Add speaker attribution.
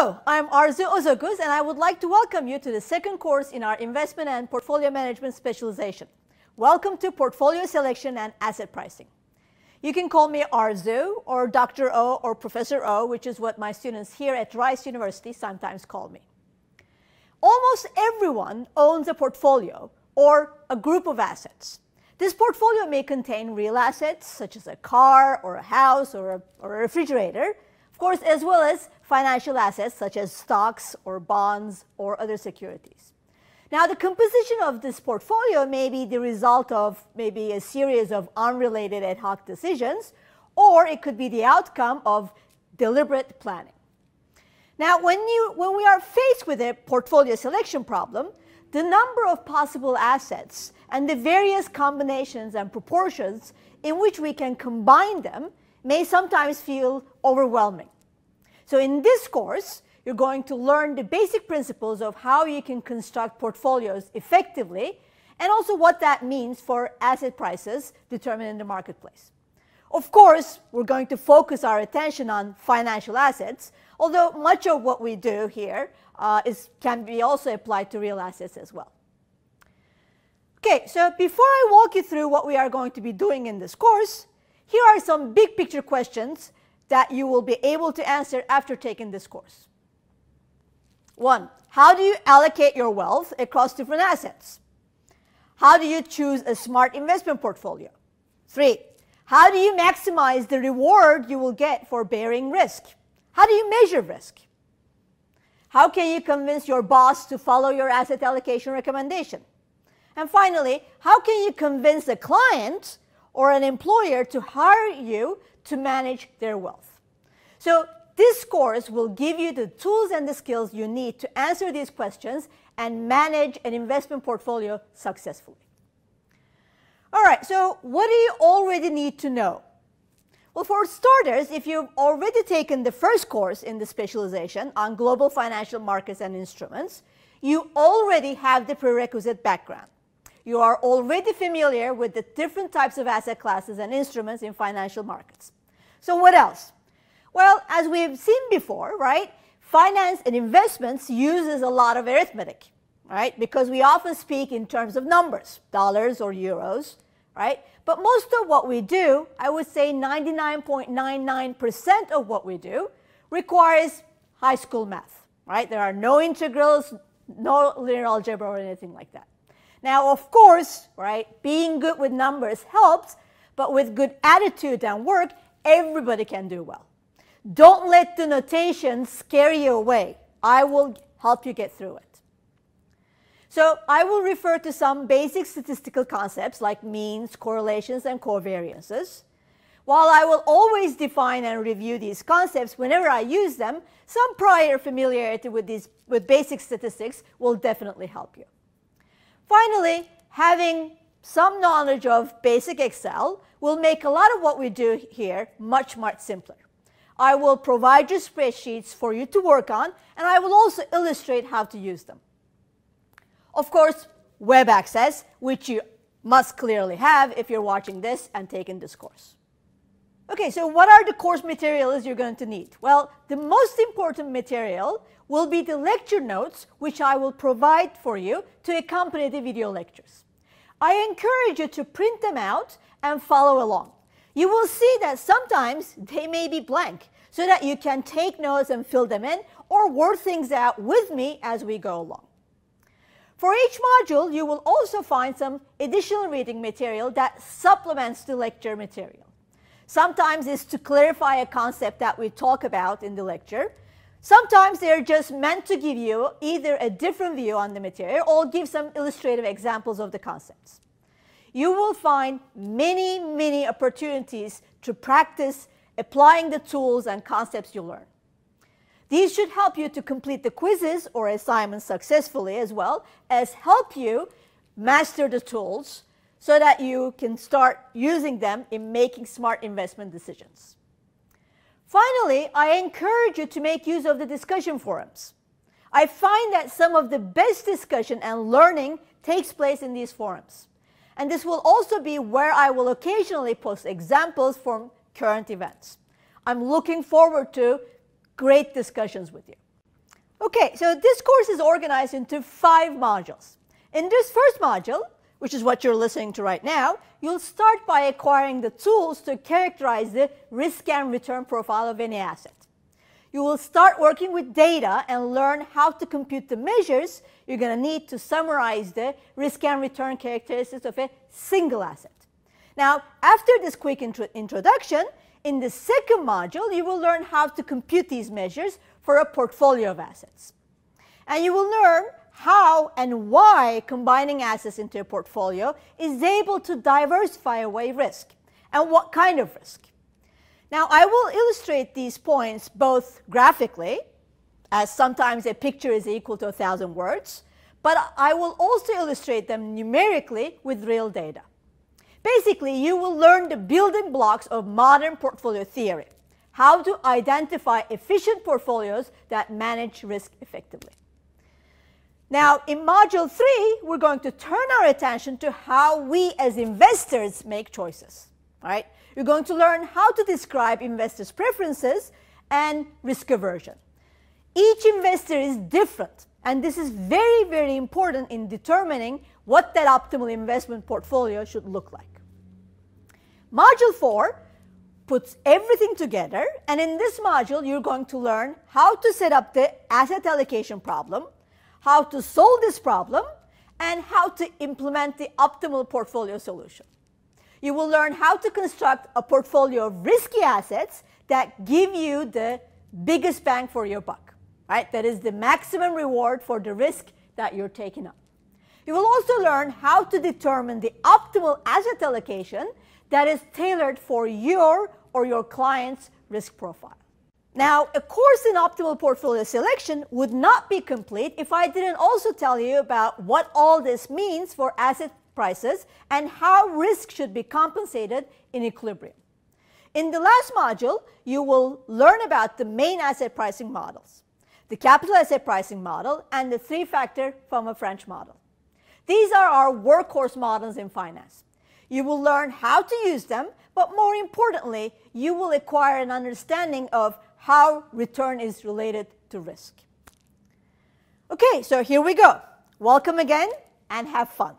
Speaker 1: Hello, I'm Arzu Ozoguz and I would like to welcome you to the second course in our investment and portfolio management specialization. Welcome to portfolio selection and asset pricing. You can call me Arzu or Dr. O or Professor O, which is what my students here at Rice University sometimes call me. Almost everyone owns a portfolio or a group of assets. This portfolio may contain real assets such as a car or a house or a, or a refrigerator, of course, as well as financial assets such as stocks or bonds or other securities. Now, the composition of this portfolio may be the result of maybe a series of unrelated ad hoc decisions, or it could be the outcome of deliberate planning. Now, when, you, when we are faced with a portfolio selection problem, the number of possible assets and the various combinations and proportions in which we can combine them may sometimes feel overwhelming. So in this course, you're going to learn the basic principles of how you can construct portfolios effectively and also what that means for asset prices determined in the marketplace. Of course, we're going to focus our attention on financial assets, although much of what we do here uh, is, can be also applied to real assets as well. Okay, so before I walk you through what we are going to be doing in this course, here are some big picture questions that you will be able to answer after taking this course. One, how do you allocate your wealth across different assets? How do you choose a smart investment portfolio? Three, how do you maximize the reward you will get for bearing risk? How do you measure risk? How can you convince your boss to follow your asset allocation recommendation? And finally, how can you convince a client or an employer to hire you to manage their wealth? So this course will give you the tools and the skills you need to answer these questions and manage an investment portfolio successfully. All right, so what do you already need to know? Well, for starters, if you've already taken the first course in the specialization on global financial markets and instruments, you already have the prerequisite background you are already familiar with the different types of asset classes and instruments in financial markets. So what else? Well, as we've seen before, right, finance and investments uses a lot of arithmetic, right, because we often speak in terms of numbers, dollars or euros, right? But most of what we do, I would say 99.99% of what we do, requires high school math, right? There are no integrals, no linear algebra or anything like that. Now, of course, right, being good with numbers helps, but with good attitude and work, everybody can do well. Don't let the notation scare you away. I will help you get through it. So I will refer to some basic statistical concepts like means, correlations, and covariances. While I will always define and review these concepts whenever I use them, some prior familiarity with, these, with basic statistics will definitely help you. Finally, having some knowledge of basic Excel will make a lot of what we do here much, much simpler. I will provide you spreadsheets for you to work on, and I will also illustrate how to use them. Of course, web access, which you must clearly have if you're watching this and taking this course. Okay, so what are the course materials you're going to need? Well, the most important material will be the lecture notes, which I will provide for you to accompany the video lectures. I encourage you to print them out and follow along. You will see that sometimes they may be blank, so that you can take notes and fill them in or word things out with me as we go along. For each module, you will also find some additional reading material that supplements the lecture material. Sometimes it's to clarify a concept that we talk about in the lecture. Sometimes they're just meant to give you either a different view on the material or give some illustrative examples of the concepts. You will find many, many opportunities to practice applying the tools and concepts you learn. These should help you to complete the quizzes or assignments successfully as well as help you master the tools so that you can start using them in making smart investment decisions. Finally, I encourage you to make use of the discussion forums. I find that some of the best discussion and learning takes place in these forums. And this will also be where I will occasionally post examples from current events. I'm looking forward to great discussions with you. Okay, so this course is organized into five modules. In this first module, which is what you're listening to right now, you'll start by acquiring the tools to characterize the risk and return profile of any asset. You will start working with data and learn how to compute the measures you're going to need to summarize the risk and return characteristics of a single asset. Now, after this quick intro introduction, in the second module, you will learn how to compute these measures for a portfolio of assets. And you will learn how and why combining assets into a portfolio is able to diversify away risk and what kind of risk. Now, I will illustrate these points both graphically, as sometimes a picture is equal to a thousand words, but I will also illustrate them numerically with real data. Basically, you will learn the building blocks of modern portfolio theory, how to identify efficient portfolios that manage risk effectively. Now, in Module 3, we're going to turn our attention to how we as investors make choices, right? You're going to learn how to describe investors' preferences and risk aversion. Each investor is different, and this is very, very important in determining what that optimal investment portfolio should look like. Module 4 puts everything together, and in this module, you're going to learn how to set up the asset allocation problem, how to solve this problem, and how to implement the optimal portfolio solution. You will learn how to construct a portfolio of risky assets that give you the biggest bang for your buck, right? That is the maximum reward for the risk that you're taking up. You will also learn how to determine the optimal asset allocation that is tailored for your or your client's risk profile. Now, a course in optimal portfolio selection would not be complete if I didn't also tell you about what all this means for asset prices and how risk should be compensated in equilibrium. In the last module, you will learn about the main asset pricing models, the capital asset pricing model, and the three-factor Fama-French model. These are our workhorse models in finance. You will learn how to use them, but more importantly, you will acquire an understanding of how return is related to risk. Okay, so here we go. Welcome again and have fun.